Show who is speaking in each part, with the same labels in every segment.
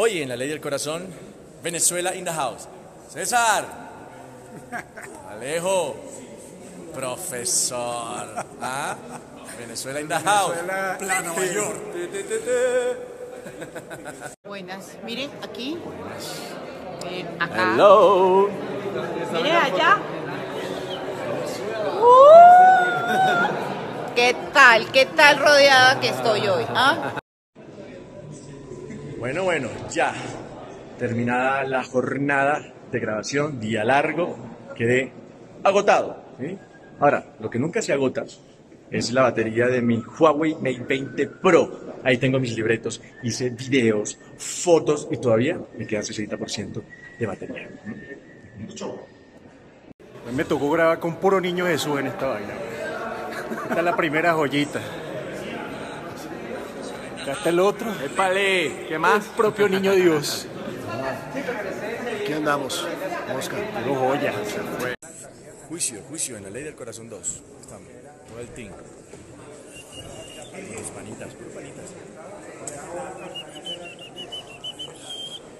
Speaker 1: Hoy en La Ley del Corazón, Venezuela in the house. César. Alejo. Profesor. ¿Ah? Venezuela in the house.
Speaker 2: Plano mayor.
Speaker 3: Buenas. Miren, aquí. Miren, acá.
Speaker 1: Hello.
Speaker 3: Miren allá. ¡Uh! ¿Qué tal? ¿Qué tal rodeada que estoy hoy? ¿Ah?
Speaker 1: Bueno, bueno, ya. Terminada la jornada de grabación, día largo, quedé agotado. Ahora, lo que nunca se agota es la batería de mi Huawei Mate 20 Pro. Ahí tengo mis libretos, hice videos, fotos y todavía me queda 60% de batería.
Speaker 2: Me tocó grabar con puro niño Jesús en esta vaina. Esta es la primera joyita. Acá está el otro.
Speaker 1: ¡Épale! ¿Qué más?
Speaker 2: Propio niño Dios.
Speaker 4: Aquí andamos, Oscar.
Speaker 2: Puro joya.
Speaker 1: Juicio, juicio en la ley del corazón 2. Estamos, todo el team. Los panitas, puro panitas.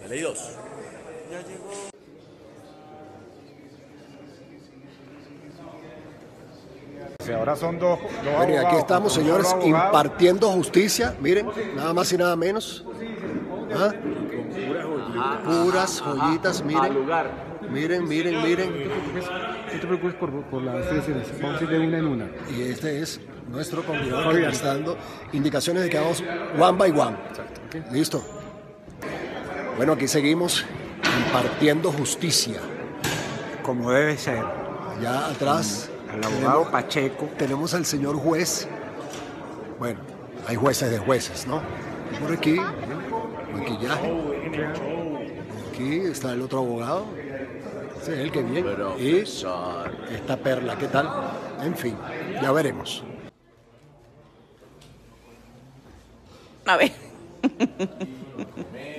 Speaker 1: La ley 2.
Speaker 5: Ahora son dos. dos
Speaker 4: Bueno, y aquí estamos, señores, impartiendo justicia. Miren, nada más y nada menos. ¿Ah? Puras joyitas, miren. Miren, miren, miren.
Speaker 5: No te preocupes por, por las expresiones. Vamos a ir de una en una.
Speaker 4: Y este es nuestro coordinador que está dando indicaciones de que vamos one by one. Listo. Bueno, aquí seguimos impartiendo justicia.
Speaker 6: como debe ser.
Speaker 4: Allá atrás
Speaker 6: Al abogado Pacheco,
Speaker 4: tenemos al señor juez. Bueno, hay jueces de jueces, ¿no? Y por aquí, maquillaje. Aquí está el otro abogado. Ese es el que viene. Y esta perla, ¿qué tal? En fin, ya veremos.
Speaker 3: A ver.